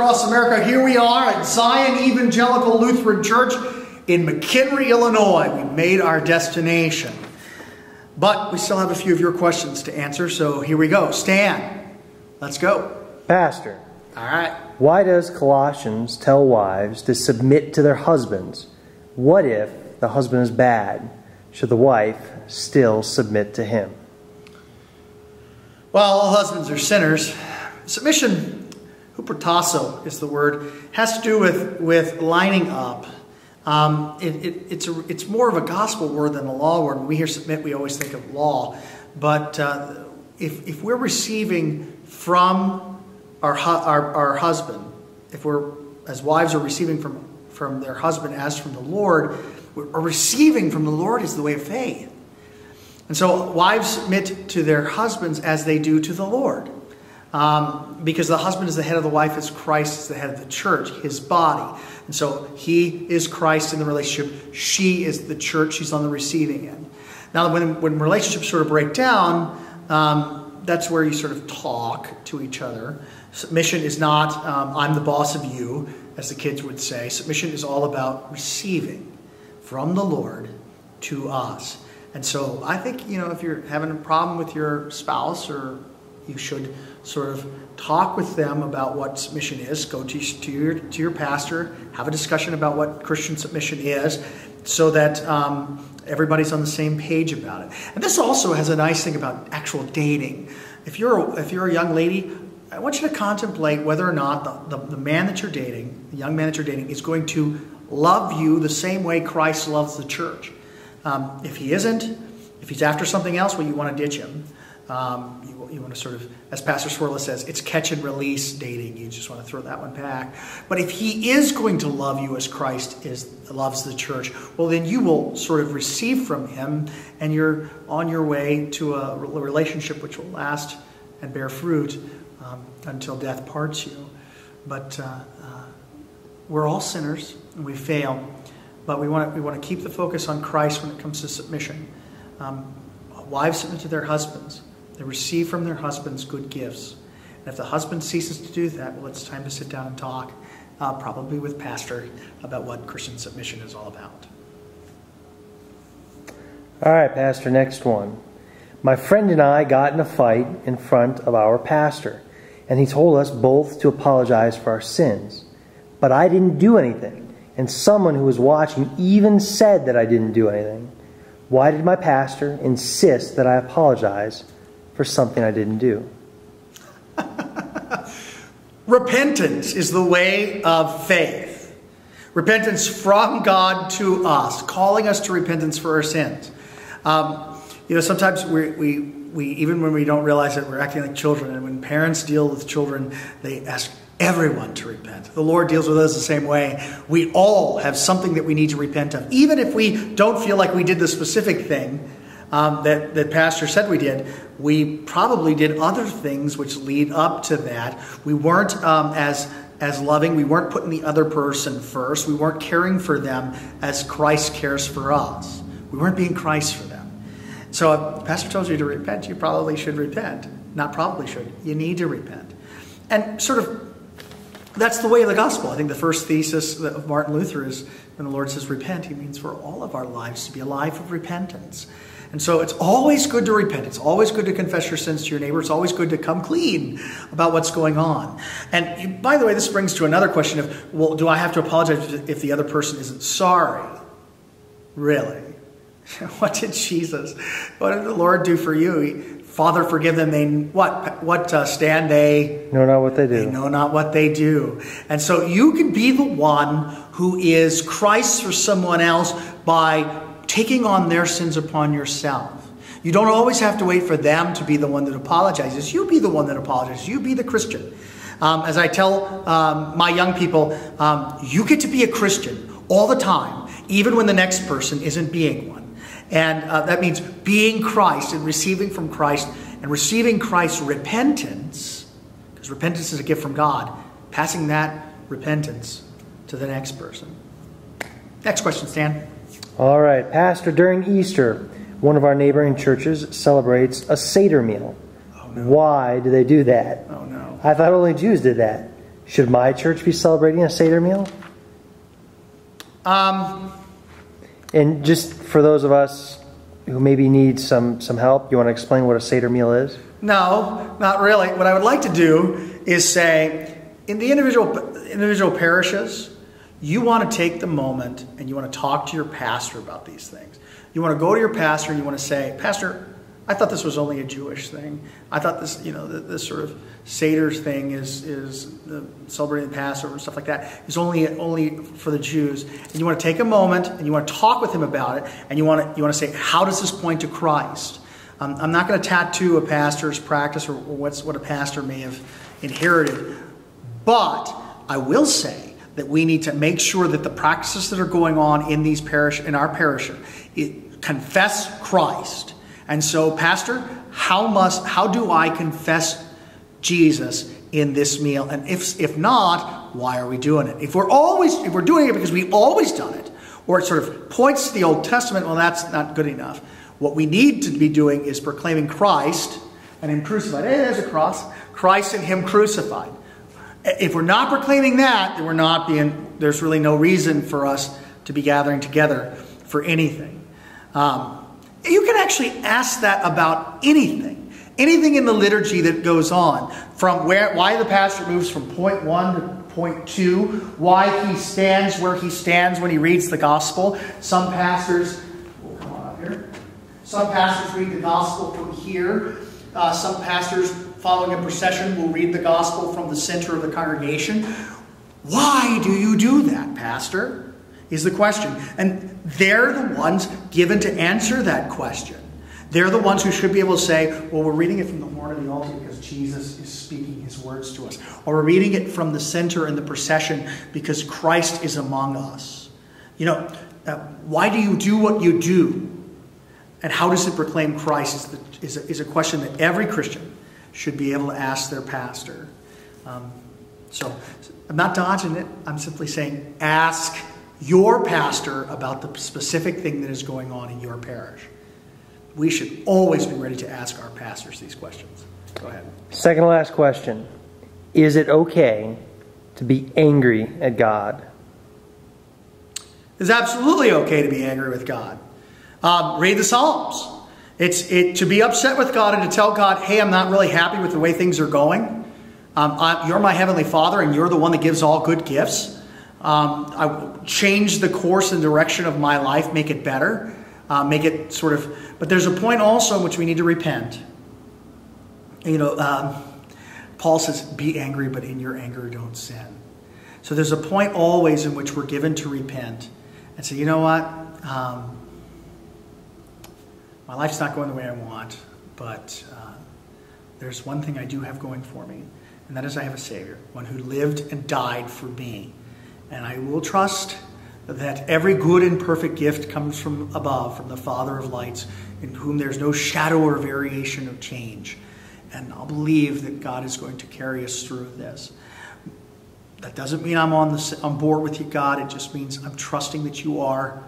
across America. Here we are at Zion Evangelical Lutheran Church in McHenry, Illinois. We made our destination. But we still have a few of your questions to answer, so here we go. Stan, let's go. Pastor. All right. Why does Colossians tell wives to submit to their husbands? What if the husband is bad? Should the wife still submit to him? Well, all husbands are sinners. Submission, hupotasso is the word, has to do with, with lining up. Um, it, it, it's, a, it's more of a gospel word than a law word. When we hear submit, we always think of law. But uh, if, if we're receiving from our, our, our husband, if we're, as wives are receiving from, from their husband as from the Lord, we're receiving from the Lord is the way of faith. And so wives submit to their husbands as they do to the Lord. Um, because the husband is the head of the wife as Christ is the head of the church, his body. And so he is Christ in the relationship. She is the church. She's on the receiving end. Now, when, when relationships sort of break down, um, that's where you sort of talk to each other. Submission is not, um, I'm the boss of you, as the kids would say. Submission is all about receiving from the Lord to us. And so I think, you know, if you're having a problem with your spouse, or you should sort of talk with them about what submission is, go to, to, your, to your pastor, have a discussion about what Christian submission is, so that um, everybody's on the same page about it. And this also has a nice thing about actual dating. If you're a, if you're a young lady, I want you to contemplate whether or not the, the, the man that you're dating, the young man that you're dating, is going to love you the same way Christ loves the church. Um, if he isn't, if he's after something else, well, you want to ditch him. Um, you, you, want to sort of, as Pastor Cwirla says, it's catch and release dating. You just want to throw that one back. But if he is going to love you as Christ is loves the church, well, then you will sort of receive from him, and you're on your way to a relationship which will last and bear fruit um, until death parts you. But uh, uh, we're all sinners, and we fail. But we want to, we want to keep the focus on Christ when it comes to submission. Um, wives submit to their husbands. They receive from their husbands good gifts. And if the husband ceases to do that, well, it's time to sit down and talk, uh, probably with pastor, about what Christian submission is all about. All right, Pastor, next one. My friend and I got in a fight in front of our pastor, and he told us both to apologize for our sins. But I didn't do anything and someone who was watching even said that I didn't do anything, why did my pastor insist that I apologize for something I didn't do? Repentance is the way of faith. Repentance from God to us, calling us to repentance for our sins. Um, you know, sometimes we, we, we, even when we don't realize it, we're acting like children. And when parents deal with children, they ask everyone to repent. The Lord deals with us the same way. We all have something that we need to repent of. Even if we don't feel like we did the specific thing um, that, that Pastor said we did, we probably did other things which lead up to that. We weren't um, as as loving. We weren't putting the other person first. We weren't caring for them as Christ cares for us. We weren't being Christ for them. So if Pastor tells you to repent, you probably should repent. Not probably should. You need to repent. And sort of that's the way of the gospel. I think the first thesis of Martin Luther is when the Lord says repent, he means for all of our lives to be a life of repentance. And so it's always good to repent. It's always good to confess your sins to your neighbor. It's always good to come clean about what's going on. And by the way, this brings to another question of, well, do I have to apologize if the other person isn't sorry? Really? What did Jesus, what did the Lord do for you? Father, forgive them. They what what uh, stand they know not what they do. They know not what they do. And so you can be the one who is Christ for someone else by taking on their sins upon yourself. You don't always have to wait for them to be the one that apologizes. You be the one that apologizes. You be the Christian. Um, as I tell um, my young people, um, you get to be a Christian all the time, even when the next person isn't being one. And uh, that means being Christ and receiving from Christ and receiving Christ's repentance, because repentance is a gift from God, passing that repentance to the next person. Next question, Stan. All right. Pastor, during Easter, one of our neighboring churches celebrates a Seder meal. no. Why do they do that? Oh, no. I thought only Jews did that. Should my church be celebrating a Seder meal? Um, And just for those of us who maybe need some, some help, you want to explain what a Seder meal is? no, not really. What I would like to do is say, in the individual individual parishes, you want to take the moment and you want to talk to your pastor about these things. You want to go to your pastor and you want to say, Pastor, I thought this was only a Jewish thing. I thought this, you know, this sort of Seder thing is is the celebrating the Passover and stuff like that is only only for the Jews. And you want to take a moment and you want to talk with him about it, and you want to you want to say, how does this point to Christ? Um, I'm not going to tattoo a pastor's practice or what's what a pastor may have inherited, but I will say that we need to make sure that the practices that are going on in these parish in our parish confess Christ. And so, Pastor, how must how do I confess Jesus in this meal? And if if not, why are we doing it? If we're always if we're doing it because we've always done it, or it sort of points to the Old Testament, well, that's not good enough. What we need to be doing is proclaiming Christ and Him crucified. Hey, there's a cross. Christ and Him crucified. If we're not proclaiming that, then we're not being. There's really no reason for us to be gathering together for anything. Um, you can actually ask that about anything, anything in the liturgy that goes on, from where why the pastor moves from point one to point two, why he stands where he stands when he reads the gospel. Some pastors, oh, come on up here. Some pastors read the gospel from here. Uh, some pastors, following a procession, will read the gospel from the center of the congregation. Why do you do that, pastor? Is the question. And they're the ones given to answer that question. They're the ones who should be able to say, well, we're reading it from the horn of the altar because Jesus is speaking his words to us. Or we're reading it from the center in the procession because Christ is among us. You know, uh, why do you do what you do? And how does it proclaim Christ is, the, is, a, is a question that every Christian should be able to ask their pastor. Um, so I'm not dodging it. I'm simply saying ask your pastor about the specific thing that is going on in your parish. We should always be ready to ask our pastors these questions. Go ahead. Second to last question Is it okay to be angry at God? It's absolutely okay to be angry with God. Um, read the Psalms. It's it, to be upset with God and to tell God, hey, I'm not really happy with the way things are going. Um, I, you're my heavenly Father, and you're the one that gives all good gifts. Um, I change the course and direction of my life, make it better, uh, make it sort of. But there's a point also in which we need to repent. You know, um, Paul says, "Be angry, but in your anger don't sin." So there's a point always in which we're given to repent and say, "You know what? Um, my life's not going the way I want, but uh, there's one thing I do have going for me, and that is I have a Savior, one who lived and died for me." And I will trust that every good and perfect gift comes from above, from the Father of lights, in whom there's no shadow or variation of change. And I'll believe that God is going to carry us through this. That doesn't mean I'm on, the, on board with you, God. It just means I'm trusting that you are,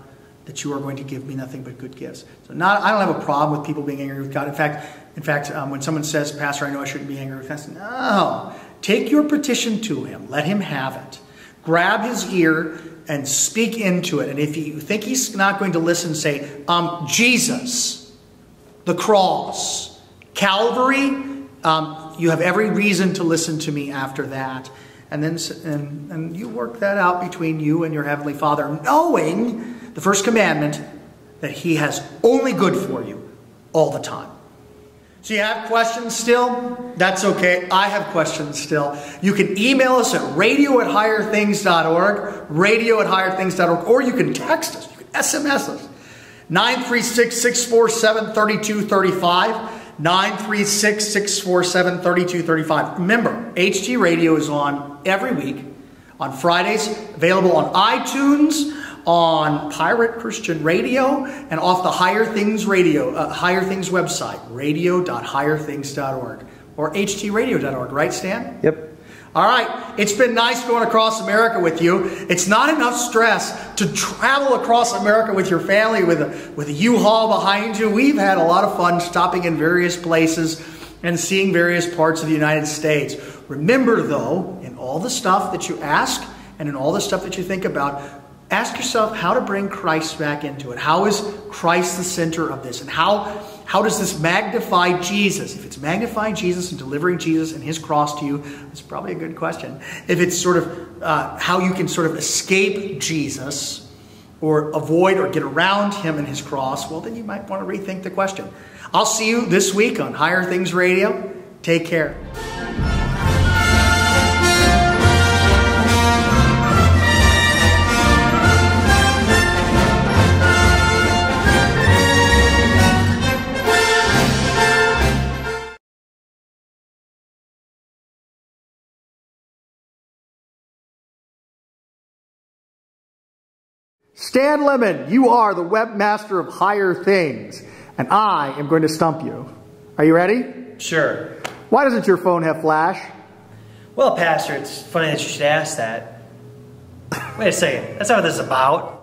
that you are going to give me nothing but good gifts. So not, I don't have a problem with people being angry with God. In fact, in fact, um, when someone says, Pastor, I know I shouldn't be angry with God, no. Take your petition to him. Let him have it grab his ear and speak into it. And if you think he's not going to listen, say, um, Jesus, the cross, Calvary, um, you have every reason to listen to me after that. And then and, and you work that out between you and your Heavenly Father, knowing the first commandment that He has only good for you all the time. So you have questions still? That's okay. I have questions still. You can email us at radio at higherthings.org, radio at higherthings.org, or you can text us, you can SMS us. 936 647 3235. 936 647 3235. Remember, HT Radio is on every week on Fridays, available on iTunes on Pirate Christian Radio and off the Higher Things Radio, uh, Higher Things website, radio.higherthings.org or htradio.org, right, Stan? Yep. All right, it's been nice going across America with you. It's not enough stress to travel across America with your family with a, with a U-Haul behind you. We've had a lot of fun stopping in various places and seeing various parts of the United States. Remember, though, in all the stuff that you ask and in all the stuff that you think about, ask yourself how to bring Christ back into it. How is Christ the center of this? And how, how does this magnify Jesus? If it's magnifying Jesus and delivering Jesus and his cross to you, it's probably a good question. If it's sort of uh, how you can sort of escape Jesus or avoid or get around him and his cross, well, then you might want to rethink the question. I'll see you this week on Higher Things Radio. Take care. Stan Lemon, you are the webmaster of higher things, and I am going to stump you. Are you ready? Sure. Why doesn't your phone have flash? Well, Pastor, it's funny that you should ask that. Wait a second. That's not what this is about.